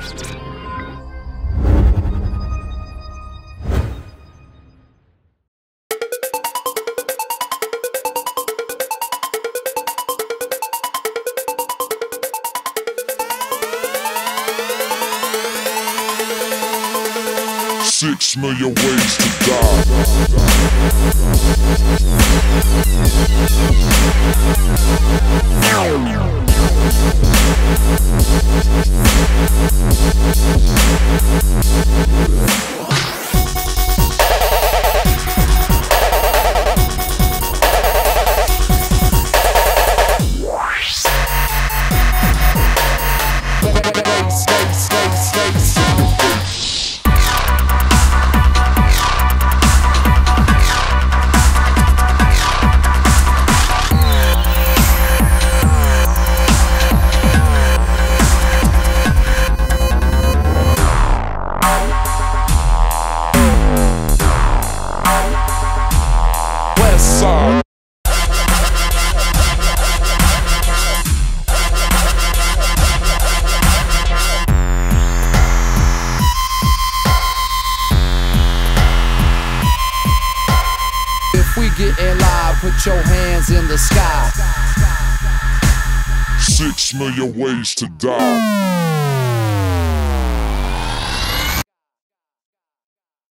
Six million ways to die. West getting live, put your hands in the sky. Six million ways to die.